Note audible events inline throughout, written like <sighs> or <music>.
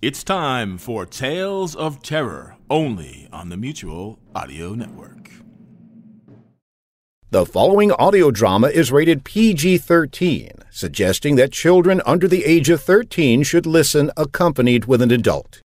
It's time for Tales of Terror, only on the Mutual Audio Network. The following audio drama is rated PG 13, suggesting that children under the age of 13 should listen accompanied with an adult.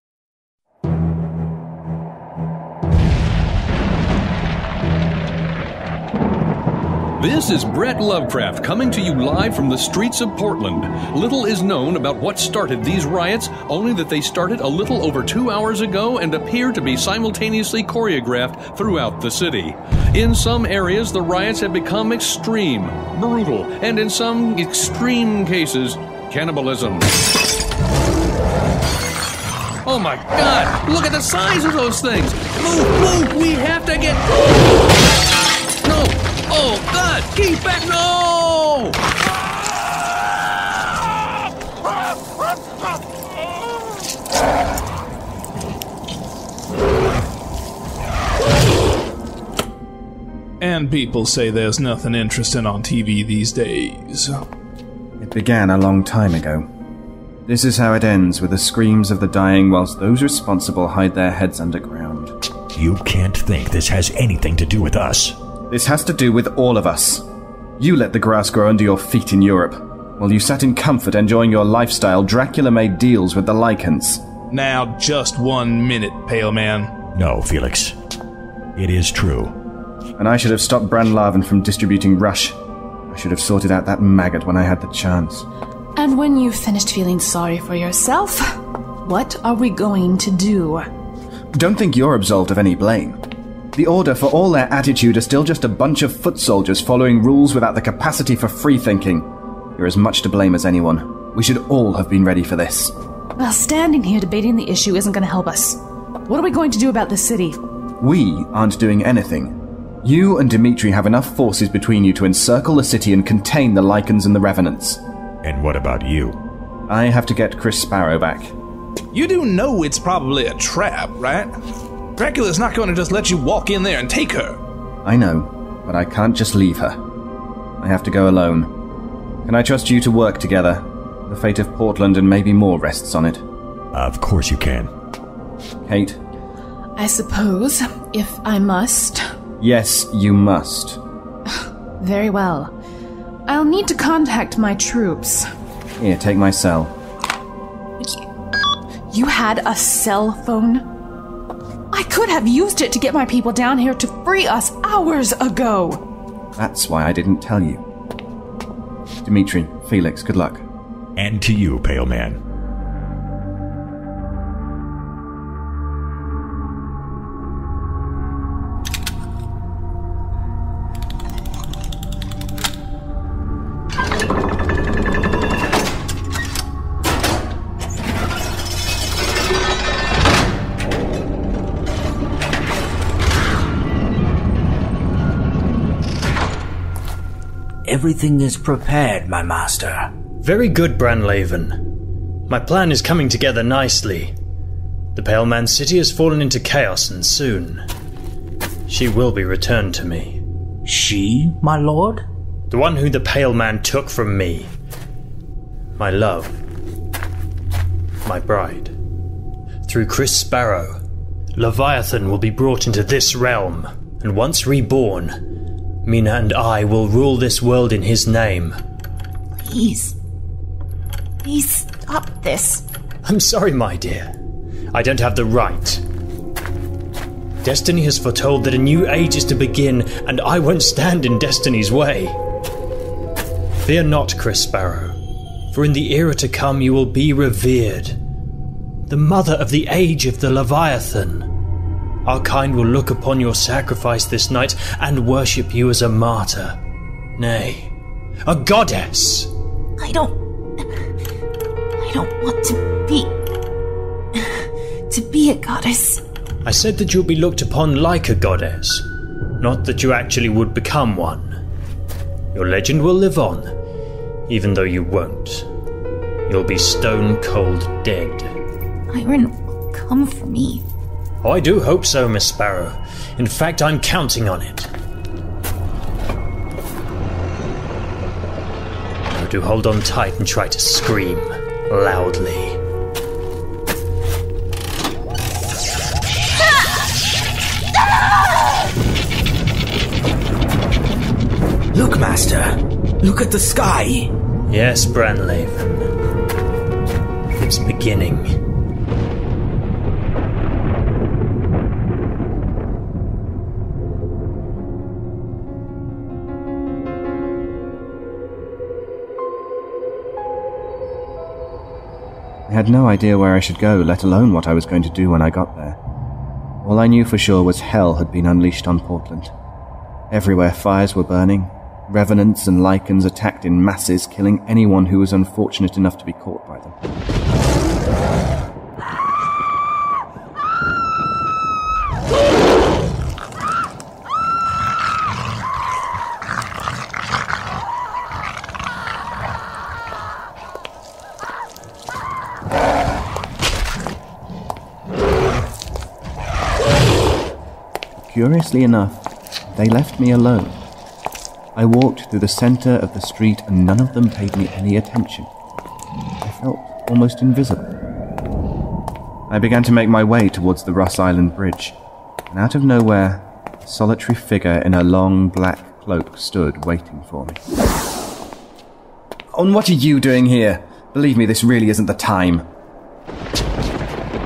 This is Brett Lovecraft coming to you live from the streets of Portland. Little is known about what started these riots, only that they started a little over two hours ago and appear to be simultaneously choreographed throughout the city. In some areas, the riots have become extreme, brutal, and in some extreme cases, cannibalism. Oh my god! Look at the size of those things! Move, move! We have to get. No! Oh god! Keep back! No! And people say there's nothing interesting on TV these days. It began a long time ago. This is how it ends with the screams of the dying whilst those responsible hide their heads underground. You can't think this has anything to do with us. This has to do with all of us. You let the grass grow under your feet in Europe. While you sat in comfort enjoying your lifestyle, Dracula made deals with the Lycans. Now, just one minute, Pale Man. No, Felix. It is true. And I should have stopped Branlaven from distributing Rush. I should have sorted out that maggot when I had the chance. And when you've finished feeling sorry for yourself, what are we going to do? Don't think you're absolved of any blame. The Order, for all their attitude, are still just a bunch of foot soldiers following rules without the capacity for free thinking. You're as much to blame as anyone. We should all have been ready for this. Well, standing here debating the issue isn't going to help us. What are we going to do about the city? We aren't doing anything. You and Dimitri have enough forces between you to encircle the city and contain the Lycans and the Revenants. And what about you? I have to get Chris Sparrow back. You do know it's probably a trap, right? Dracula's not going to just let you walk in there and take her. I know, but I can't just leave her. I have to go alone. Can I trust you to work together? The fate of Portland and maybe more rests on it. Of course you can. Kate? I suppose, if I must. Yes, you must. <sighs> Very well. I'll need to contact my troops. Here, take my cell. You had a cell phone? I could have used it to get my people down here to free us hours ago. That's why I didn't tell you. Dimitri, Felix, good luck. And to you, Pale Man. Everything is prepared, my master. Very good, Branlaven. My plan is coming together nicely. The Pale Man City has fallen into chaos, and soon she will be returned to me. She, my lord? The one who the Pale Man took from me. My love. My bride. Through Chris Sparrow, Leviathan will be brought into this realm, and once reborn, Mina and I will rule this world in his name. Please. Please stop this. I'm sorry, my dear. I don't have the right. Destiny has foretold that a new age is to begin, and I won't stand in Destiny's way. Fear not, Chris Sparrow, for in the era to come you will be revered. The mother of the age of the Leviathan. Our kind will look upon your sacrifice this night and worship you as a martyr. Nay, a goddess! I don't. I don't want to be. to be a goddess. I said that you'll be looked upon like a goddess, not that you actually would become one. Your legend will live on, even though you won't. You'll be stone cold dead. Iron will come for me. Oh, I do hope so, Miss Sparrow. In fact, I'm counting on it. Now do hold on tight and try to scream loudly. Look, Master. Look at the sky. Yes, Branlaven. It's beginning. I had no idea where I should go, let alone what I was going to do when I got there. All I knew for sure was hell had been unleashed on Portland. Everywhere fires were burning, revenants and Lycans attacked in masses, killing anyone who was unfortunate enough to be caught by them. Curiously enough, they left me alone. I walked through the center of the street and none of them paid me any attention. I felt almost invisible. I began to make my way towards the Ross Island Bridge, and out of nowhere, a solitary figure in a long black cloak stood waiting for me. On what are you doing here? Believe me, this really isn't the time.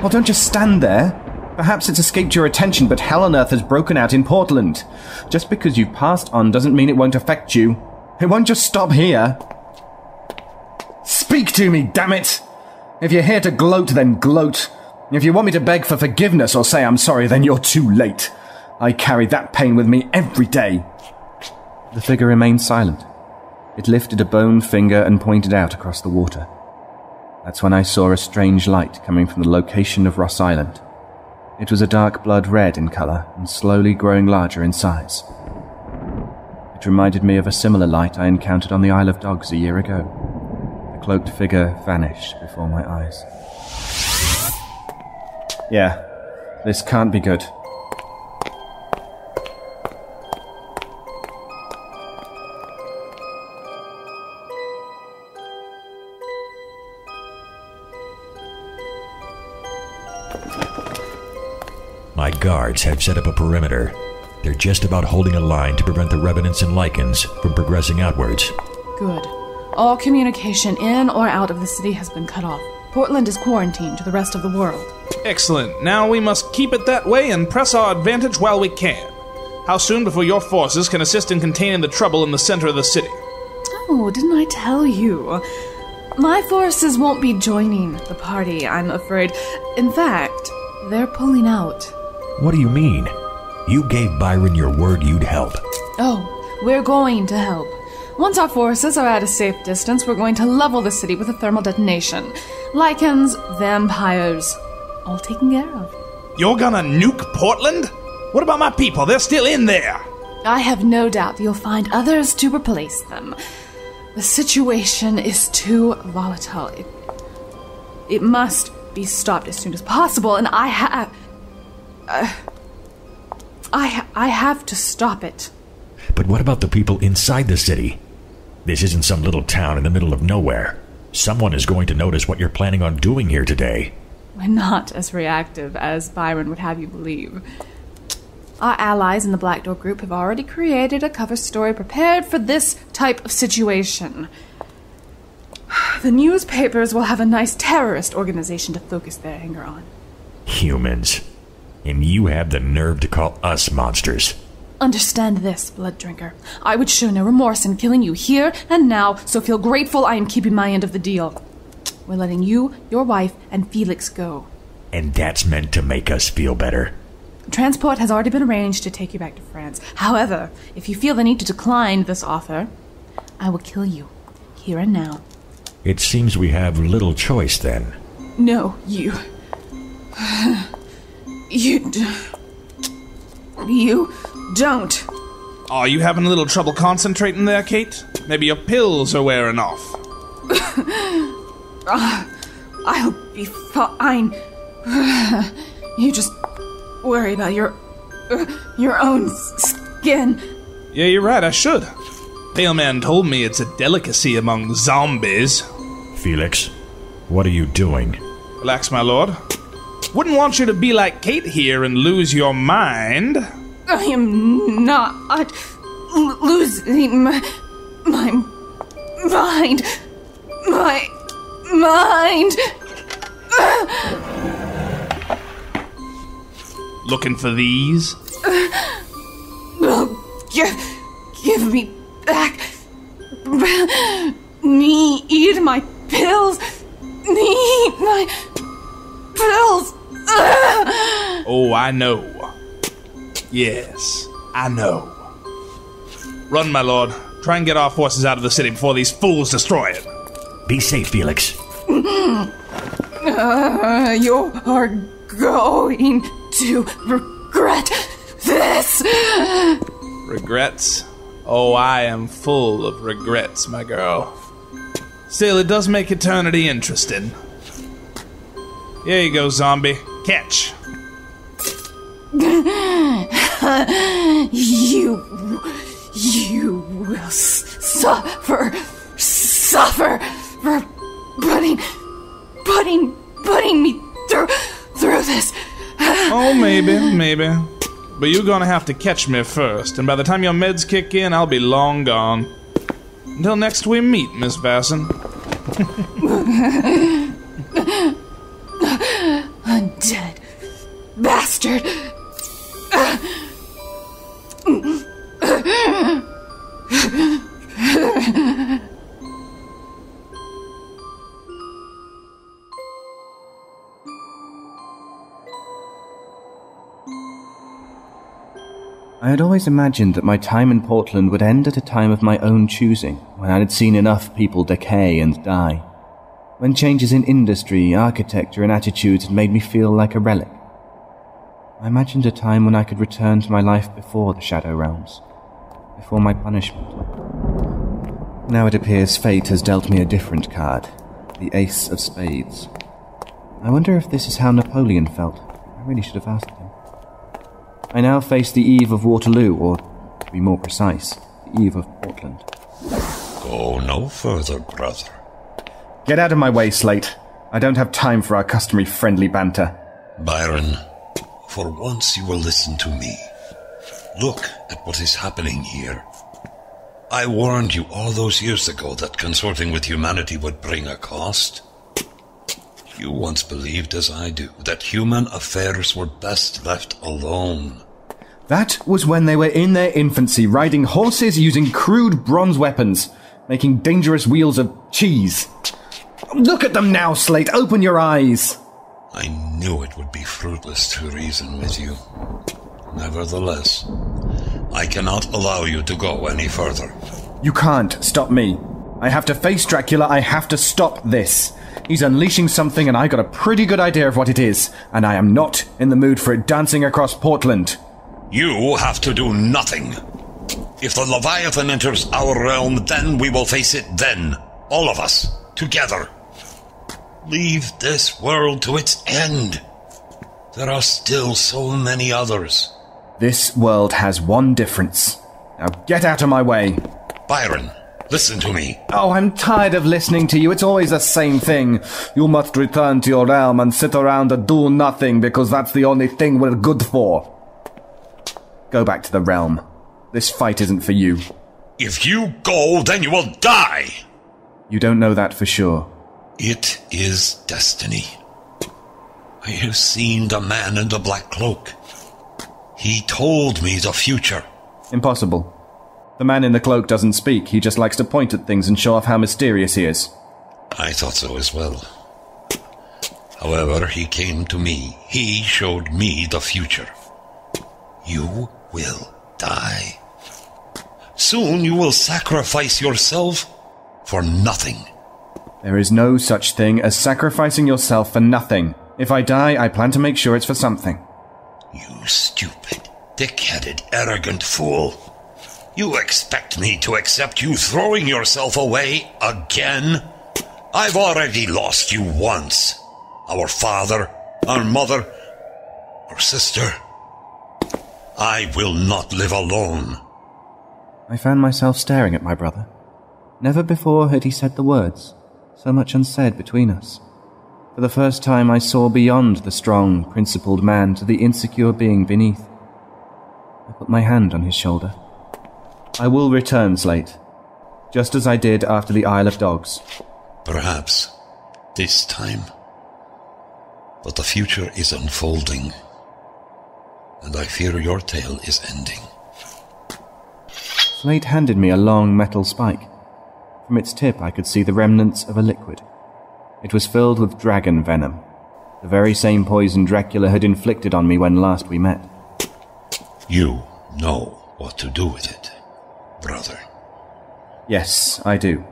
Well, don't just stand there. Perhaps it's escaped your attention, but hell on earth has broken out in Portland. Just because you've passed on doesn't mean it won't affect you. It won't just stop here. Speak to me, damn it! If you're here to gloat, then gloat. If you want me to beg for forgiveness or say I'm sorry, then you're too late. I carry that pain with me every day. The figure remained silent. It lifted a bone finger and pointed out across the water. That's when I saw a strange light coming from the location of Ross Island. It was a dark blood red in colour and slowly growing larger in size. It reminded me of a similar light I encountered on the Isle of Dogs a year ago. The cloaked figure vanished before my eyes. Yeah, this can't be good. My guards have set up a perimeter. They're just about holding a line to prevent the revenants and Lycans from progressing outwards. Good. All communication in or out of the city has been cut off. Portland is quarantined to the rest of the world. Excellent. Now we must keep it that way and press our advantage while we can. How soon before your forces can assist in containing the trouble in the center of the city? Oh, didn't I tell you? My forces won't be joining the party, I'm afraid. In fact, they're pulling out. What do you mean? You gave Byron your word you'd help. Oh, we're going to help. Once our forces are at a safe distance, we're going to level the city with a thermal detonation. Lycans, vampires, all taken care of. You're gonna nuke Portland? What about my people? They're still in there. I have no doubt you'll find others to replace them. The situation is too volatile. It, it must be stopped as soon as possible, and I have. Uh, I, I have to stop it. But what about the people inside the city? This isn't some little town in the middle of nowhere. Someone is going to notice what you're planning on doing here today. We're not as reactive as Byron would have you believe. Our allies in the Black Door Group have already created a cover story prepared for this type of situation. <sighs> The newspapers will have a nice terrorist organization to focus their anger on. Humans. And you have the nerve to call us monsters. Understand this, Blood Drinker. I would show no remorse in killing you here and now, so feel grateful I am keeping my end of the deal. We're letting you, your wife, and Felix go. And that's meant to make us feel better. Transport has already been arranged to take you back to France. However, if you feel the need to decline this offer, I will kill you, here and now. It seems we have little choice then. No, you. <sighs> <laughs> You. D- you don't. Are you having a little trouble concentrating there, Kate? Maybe your pills are wearing off. Uh, <laughs> I'll be fine. <sighs> You just worry about your. your own skin. Yeah, you're right, I should. Pale Man told me it's a delicacy among zombies. Felix, what are you doing? Relax, my lord. Wouldn't want you to be like Kate here and lose your mind. I am not l- losing my, my mind. My mind. Looking for these? Oh, give, give me back. Need my pills. Need my pills. <laughs> Oh, I know. Yes, I know. Run, my lord. Try and get our forces out of the city before these fools destroy it. Be safe, Felix. Uh, <laughs> you are going to regret this. Regrets? Oh, I am full of regrets, my girl. Still, it does make eternity interesting. Here you go, zombie. Catch. <laughs> You, you will suffer, suffer for putting, putting, putting me through, through this. Oh, maybe, maybe. But you're gonna have to catch me first, and by the time your meds kick in, I'll be long gone. Until next we meet, Miss Vasson. <laughs> bastard. I had always imagined that my time in Portland would end at a time of my own choosing, when I had seen enough people decay and die. When changes in industry, architecture, and attitudes had made me feel like a relic. I imagined a time when I could return to my life before the Shadow Realms, before my punishment. Now it appears fate has dealt me a different card, the Ace of Spades. I wonder if this is how Napoleon felt. I really should have asked him. I now face the eve of Waterloo, or, to be more precise, the eve of Portland. Go no further, brother. Get out of my way, Slate. I don't have time for our customary friendly banter. Byron, for once you will listen to me. Look at what is happening here. I warned you all those years ago that consorting with humanity would bring a cost. You once believed, as I do, that human affairs were best left alone. That was when they were in their infancy, riding horses using crude bronze weapons, making dangerous wheels of cheese. Look at them now, Slate. Open your eyes. I knew it would be fruitless to reason with you. Nevertheless, I cannot allow you to go any further. You can't stop me. I have to face Dracula. I have to stop this. He's unleashing something, and I got a pretty good idea of what it is, and I am not in the mood for it dancing across Portland. You have to do nothing. If the Leviathan enters our realm, then we will face it then. All of us. Together. Leave this world to its end. There are still so many others. This world has one difference. Now get out of my way. Byron, listen to me. Oh, I'm tired of listening to you. It's always the same thing. You must return to your realm and sit around and do nothing because that's the only thing we're good for. Go back to the realm. This fight isn't for you. If you go, then you will die. You don't know that for sure. It is destiny. I have seen the man in the black cloak. He told me the future. Impossible. The man in the cloak doesn't speak. He just likes to point at things and show off how mysterious he is. I thought so as well. However, he came to me. He showed me the future. You will die. Soon you will sacrifice yourself for nothing. There is no such thing as sacrificing yourself for nothing. If I die, I plan to make sure it's for something. You stupid, thick-headed, arrogant fool. You expect me to accept you throwing yourself away again? I've already lost you once. Our father, our mother, our sister. I will not live alone. I found myself staring at my brother. Never before had he said the words, so much unsaid between us. For the first time, I saw beyond the strong, principled man to the insecure being beneath. I put my hand on his shoulder. I will return, Slate. just as I did after the Isle of Dogs. Perhaps this time. But the future is unfolding, and I fear your tale is ending. Slate handed me a long metal spike. From its tip, I could see the remnants of a liquid. It was filled with dragon venom, the very same poison Dracula had inflicted on me when last we met. You know what to do with it, brother. Yes, I do.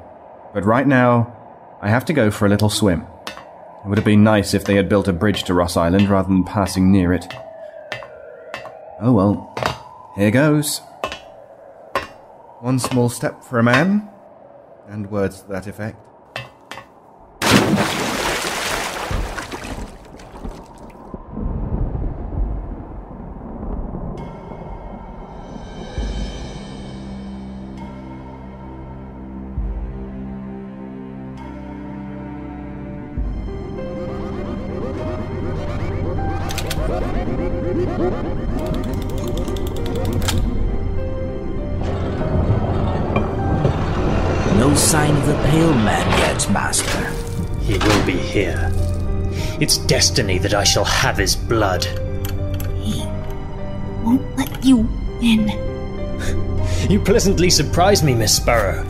But right now, I have to go for a little swim. It would have been nice if they had built a bridge to Ross Island rather than passing near it. Oh well, here goes. One small step for a man, and words to that effect. Sign of the Pale Man yet, Master. He will be here. It's destiny that I shall have his blood. He won't let you in. You pleasantly surprise me, Miss Sparrow.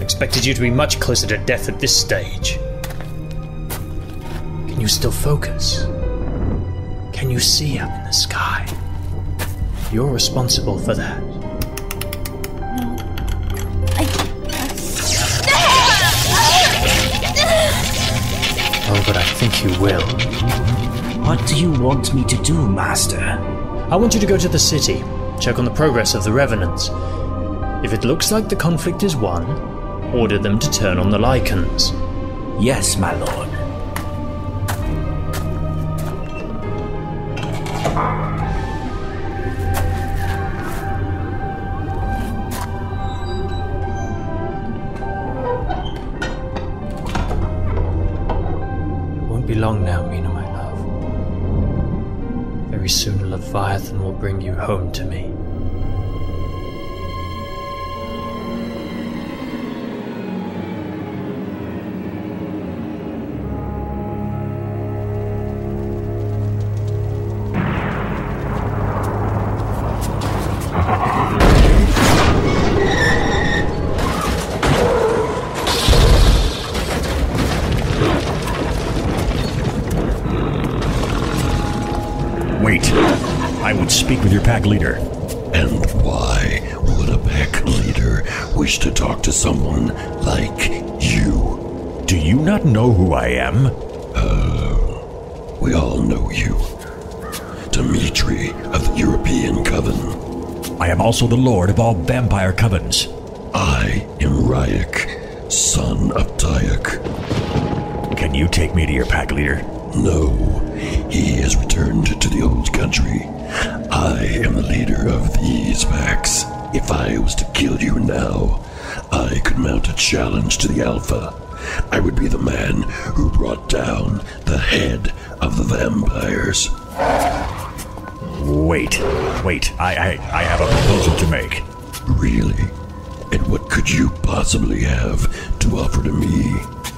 Expected you to be much closer to death at this stage. Can you still focus? Can you see up in the sky? You're responsible for that. Think you will. What do you want me to do, Master? I want you to go to the city, check on the progress of the Revenants. If it looks like the conflict is won, order them to turn on the Lycans. Yes, my lord. Bring you home to me. Leader. And why would a pack leader wish to talk to someone like you? Do you not know who I am? Oh, we all know you. Dimitri of the European Coven. I am also the lord of all vampire covens. I am Ryak, son of Tyak. Can you take me to your pack leader? No, he has returned to the old country. I am the leader of these packs. If I was to kill you now, I could mount a challenge to the Alpha. I would be the man who brought down the head of the vampires. Wait, wait. I, I, I have a proposal to make. Really? And what could you possibly have to offer to me?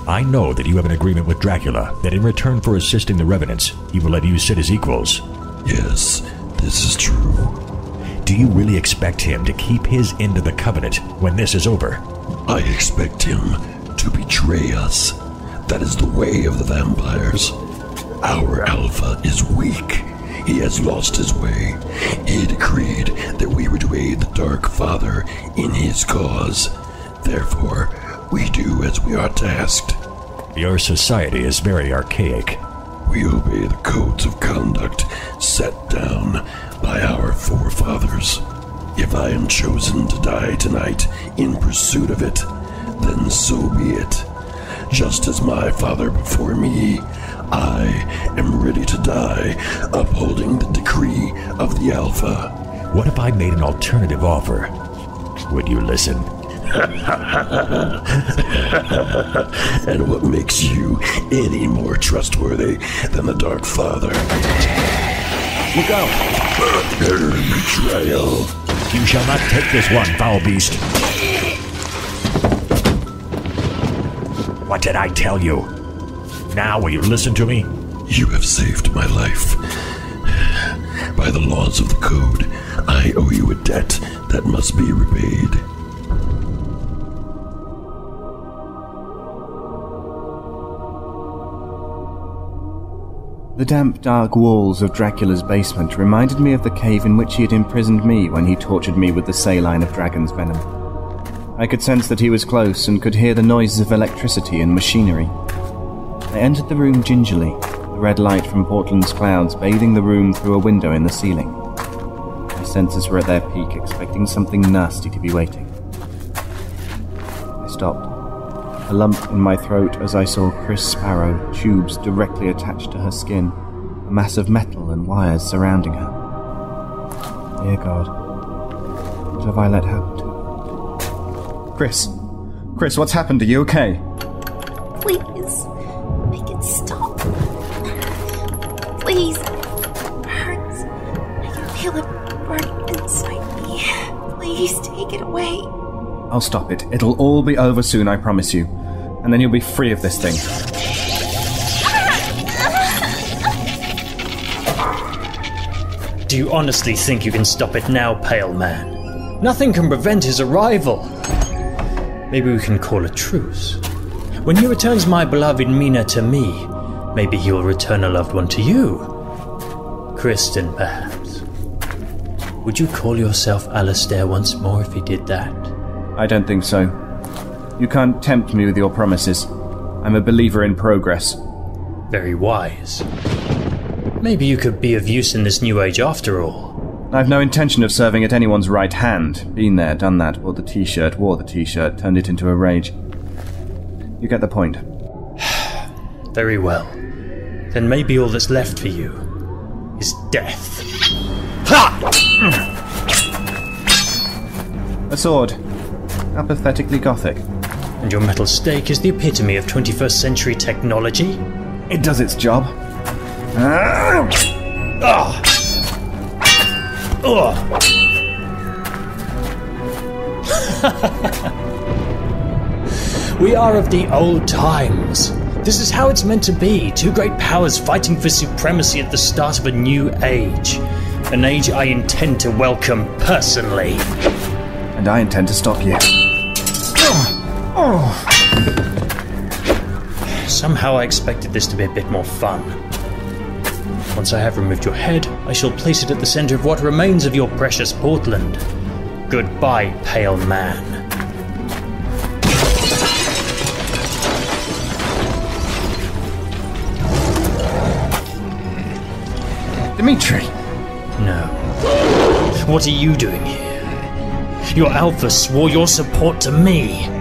I know that you have an agreement with Dracula that in return for assisting the Revenants, he will let you sit as equals. Yes, this is true. Do you really expect him to keep his end of the covenant when this is over? I expect him to betray us. That is the way of the vampires. Our Alpha is weak. He has lost his way. He decreed that we were to aid the Dark Father in his cause. Therefore, we do as we are tasked. Your society is very archaic. We obey the codes of conduct set down by our forefathers. If I am chosen to die tonight in pursuit of it, then so be it. Just as my father before me, I am ready to die, upholding the decree of the Alpha. What if I made an alternative offer? Would you listen? <laughs> and what makes you any more trustworthy than the Dark Father? Look out! Betrayal. You shall not take this one, foul beast. What did I tell you? Now will you listen to me? You have saved my life. By the laws of the code, I owe you a debt that must be repaid. The damp, dark walls of Dracula's basement reminded me of the cave in which he had imprisoned me when he tortured me with the saline of dragon's venom. I could sense that he was close and could hear the noises of electricity and machinery. I entered the room gingerly, the red light from Portland's clouds bathing the room through a window in the ceiling. My senses were at their peak, expecting something nasty to be waiting. I stopped, a lump in my throat as I saw Chris Sparrow, tubes directly attached to her skin, a mass of metal and wires surrounding her. Dear God, what have I let happen to her? Chris, Chris, what's happened? Are you okay? Please, make it stop. Please. It hurts. I can feel it burning inside me. Please take it away. I'll stop it. It'll all be over soon, I promise you. And then you'll be free of this thing. Do you honestly think you can stop it now, Pale Man? Nothing can prevent his arrival. Maybe we can call a truce. When he returns my beloved Mina to me, maybe he will return a loved one to you. Kristen, perhaps. Would you call yourself Alastair once more if he did that? I don't think so. You can't tempt me with your promises. I'm a believer in progress. Very wise. Maybe you could be of use in this new age after all. I've no intention of serving at anyone's right hand. Been there, done that, bought the t shirt, wore the t shirt, turned it into a rage. You get the point. <sighs> Very well. Then maybe all that's left for you is death. Ha! A sword. Apathetically gothic. And your metal stake is the epitome of 21st century technology? It does its job. Ah! Ugh. we are of the old times. This is how it's meant to be. Two great powers fighting for supremacy at the start of a new age. An age I intend to welcome personally. And I intend to stop you. Oh. Somehow I expected this to be a bit more fun. Once I have removed your head, I shall place it at the center of what remains of your precious Portland. Goodbye, pale man. Dimitri! No. What are you doing here? Your Alpha swore your support to me.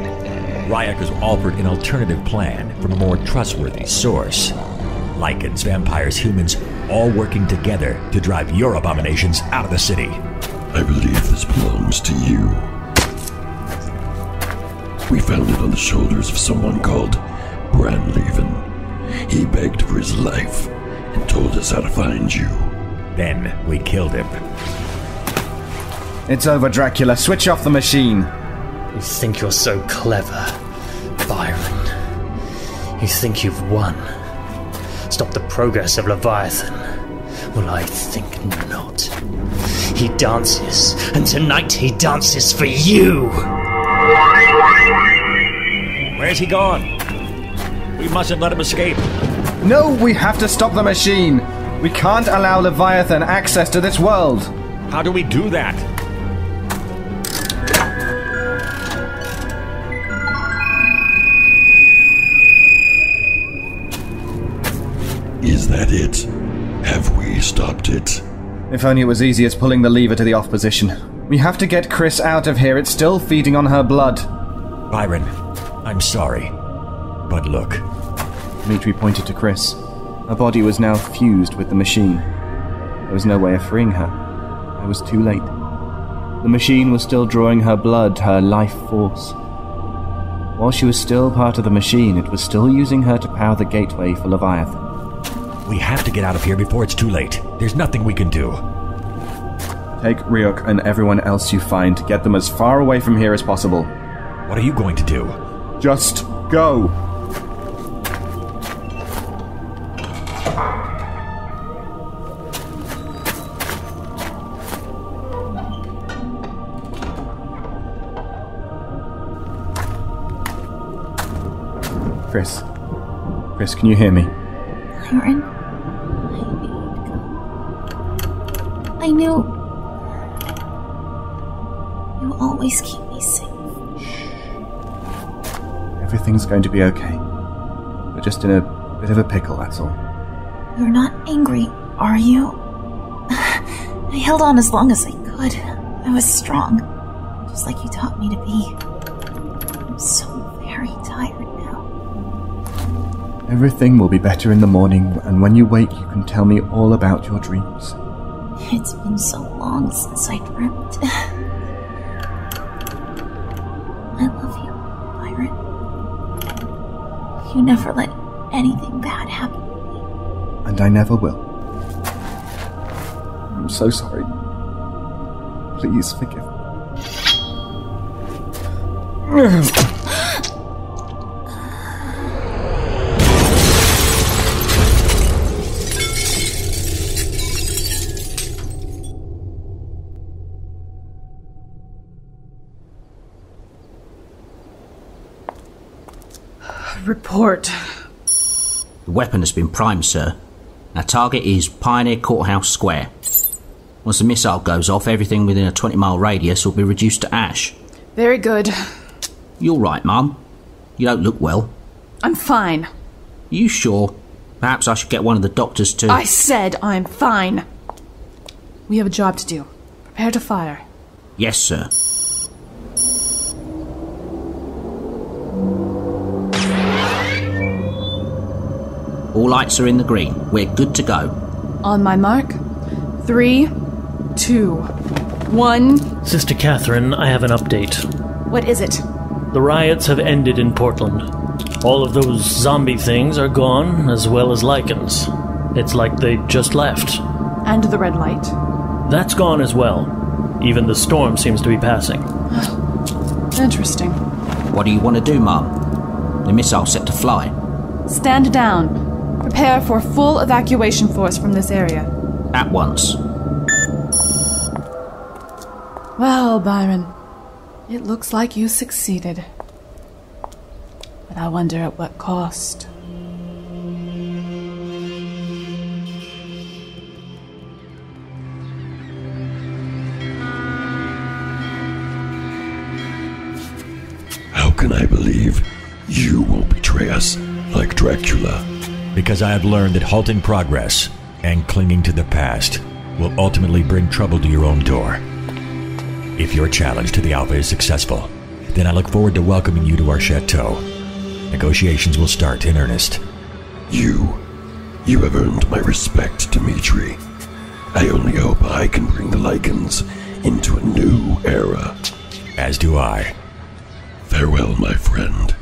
Ryak has offered an alternative plan from a more trustworthy source. Lycans, vampires, humans, all working together to drive your abominations out of the city. I believe this belongs to you. We found it on the shoulders of someone called Branleven. He begged for his life and told us how to find you. Then we killed him. It's over, Dracula. Switch off the machine. You think you're so clever, Byron. You think you've won. Stop the progress of Leviathan. Well, I think not. He dances, and tonight he dances for you! Where's he gone? We mustn't let him escape. No, we have to stop the machine. We can't allow Leviathan access to this world. How do we do that? Is that it? Have we stopped it? If only it was easy as pulling the lever to the off position. We have to get Chris out of here. It's still feeding on her blood. Byron, I'm sorry. But look. Dimitri pointed to Chris. Her body was now fused with the machine. There was no way of freeing her. I was too late. The machine was still drawing her blood, her life force. While she was still part of the machine, it was still using her to power the gateway for Leviathan. We have to get out of here before it's too late. There's nothing we can do. Take Ryak and everyone else you find. Get them as far away from here as possible. What are you going to do? Just go. Chris. Chris, can you hear me? Going to be okay. We're just in a bit of a pickle, that's all. You're not angry, are you? <laughs> I held on as long as I could. I was strong, just like you taught me to be. I'm so very tired now. Everything will be better in the morning, and when you wake, you can tell me all about your dreams. It's been so long since I dreamt. <laughs> You never let anything bad happen. To me. And I never will. I'm so sorry. Please forgive me. <sighs> weapon has been primed, sir. Our target is Pioneer Courthouse Square. Once the missile goes off, everything within a 20 mile radius will be reduced to ash. Very good. You're right, Mum. You don't look well. I'm fine. You sure? Perhaps I should get one of the doctors to. I said I'm fine. We have a job to do. Prepare to fire. Yes, sir. All lights are in the green. We're good to go. On my mark. Three, two, one. Sister Catherine, I have an update. What is it? The riots have ended in Portland. All of those zombie things are gone, as well as Lycans. It's like they just left. And the red light. That's gone as well. Even the storm seems to be passing. <sighs> Interesting. What do you want to do, Mum? The missile's set to fly. Stand down. Prepare for full evacuation force from this area. At once. Well, Byron, it looks like you succeeded. But I wonder at what cost. How can I believe you won't betray us like Dracula? Because I have learned that halting progress and clinging to the past will ultimately bring trouble to your own door. If your challenge to the Alpha is successful, then I look forward to welcoming you to our chateau. Negotiations will start in earnest. You. You have earned my respect, Dimitri. I only hope I can bring the Lycans into a new era. As do I. Farewell, my friend.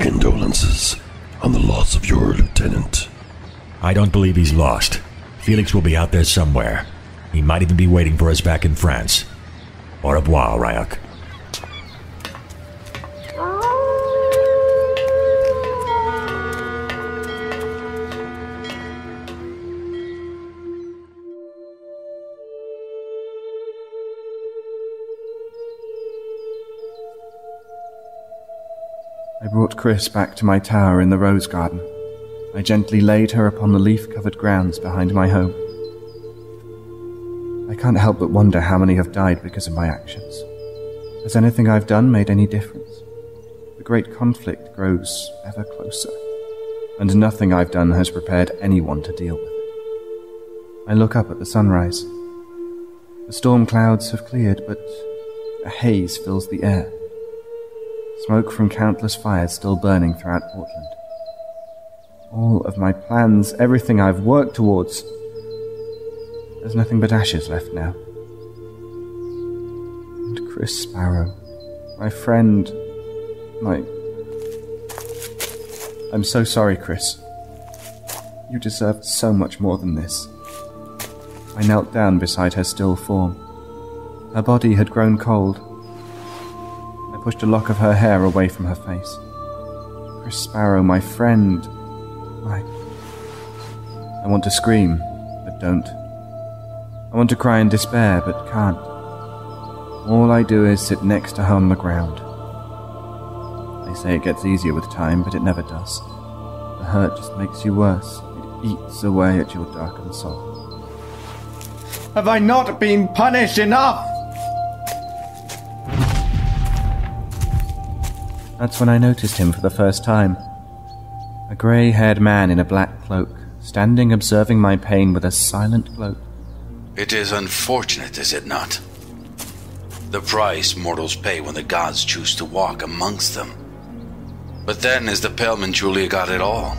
Condolences on the loss of your lieutenant. I don't believe he's lost. Felix will be out there somewhere. He might even be waiting for us back in France. Au revoir, Ryak. I brought Chris back to my tower in the rose garden. I gently laid her upon the leaf covered grounds behind my home. I can't help but wonder how many have died because of my actions. Has anything I've done made any difference? The great conflict grows ever closer, and nothing I've done has prepared anyone to deal with it. I look up at the sunrise. The storm clouds have cleared, but a haze fills the air. Smoke from countless fires still burning throughout Portland. All of my plans, everything I've worked towards, there's nothing but ashes left now. And Chris Sparrow, my friend, my. I'm so sorry, Chris. You deserved so much more than this. I knelt down beside her still form. Her body had grown cold. I pushed a lock of her hair away from her face. Chris Sparrow, my friend, my. I want to scream, but don't. I want to cry in despair, but can't. All I do is sit next to her on the ground. They say it gets easier with time, but it never does. The hurt just makes you worse. It eats away at your darkened soul. Have I not been punished enough? That's when I noticed him for the first time. A grey haired man in a black cloak, standing observing my pain with a silent gloat. It is unfortunate, is it not? The price mortals pay when the gods choose to walk amongst them. But then is the Paleman truly a god at all?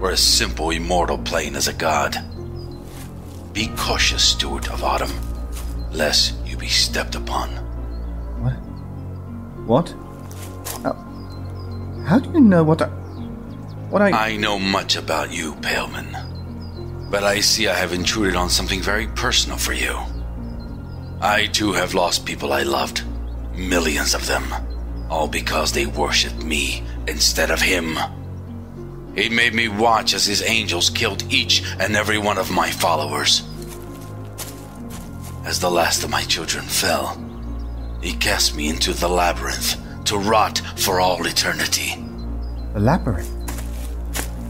Or a simple immortal plain as a god? Be cautious, steward of autumn, lest you be stepped upon. What? What? How, do you know what I. What I. I know much about you, Paleman. But I see I have intruded on something very personal for you. I too have lost people I loved. Millions of them. All because they worshipped me instead of him. He made me watch as his angels killed each and every one of my followers. As the last of my children fell, he cast me into the labyrinth to rot for all eternity. The labyrinth?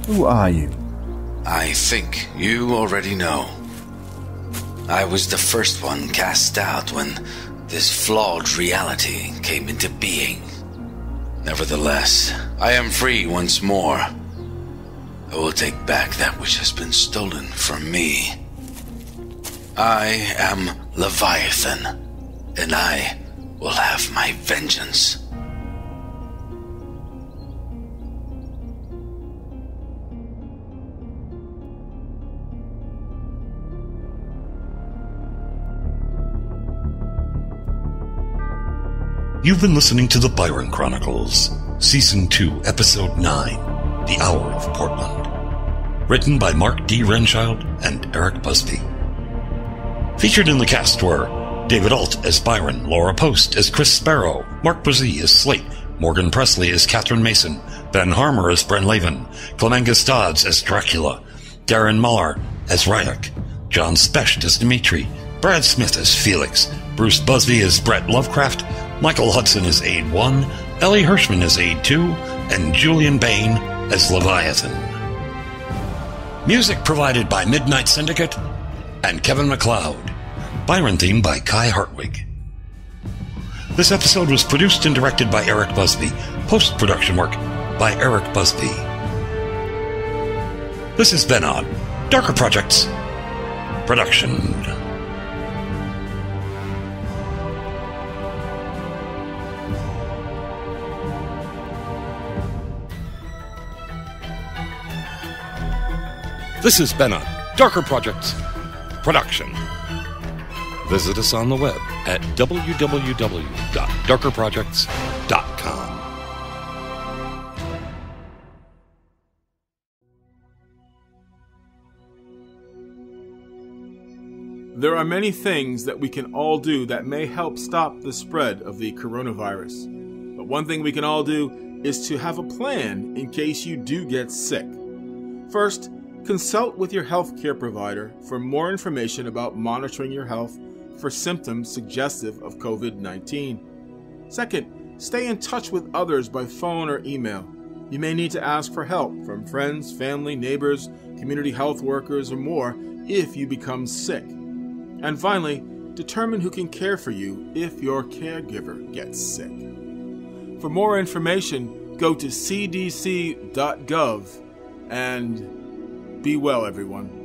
Who are you? I think you already know. I was the first one cast out when this flawed reality came into being. Nevertheless, I am free once more. I will take back that which has been stolen from me. I am Leviathan, and I will have my vengeance. You've been listening to the Byron Chronicles, Season 2, Episode 9, The Hour of Portland. Written by Mark D. Renchild and Eric Busby. Featured in the cast were David Alt as Byron, Laura Post as Chris Sparrow, Mark Brzee as Slate, Morgan Presley as Catherine Mason, Ben Harmer as Bren Laven, Clemengus Dodds as Dracula, Darren Muller as Ryak, John Specht as Dimitri, Brad Smith as Felix, Bruce Busby as Brett Lovecraft, Michael Hudson as Aid 1, Ellie Hirschman as Aid 2, and Julian Bain as Leviathan. Music provided by Midnight Syndicate and Kevin MacLeod. Byron theme by Kai Hartwig. This episode was produced and directed by Eric Busby. Post production work by Eric Busby. This has been on Darker Projects Production. This has been a Darker Projects production. Visit us on the web at www.darkerprojects.com. There are many things that we can all do that may help stop the spread of the coronavirus. But one thing we can all do is to have a plan in case you do get sick. First, consult with your healthcare provider for more information about monitoring your health for symptoms suggestive of COVID 19. Second, stay in touch with others by phone or email. You may need to ask for help from friends, family, neighbors, community health workers, or more if you become sick. And finally, determine who can care for you if your caregiver gets sick. For more information, go to cdc.gov and be well, everyone.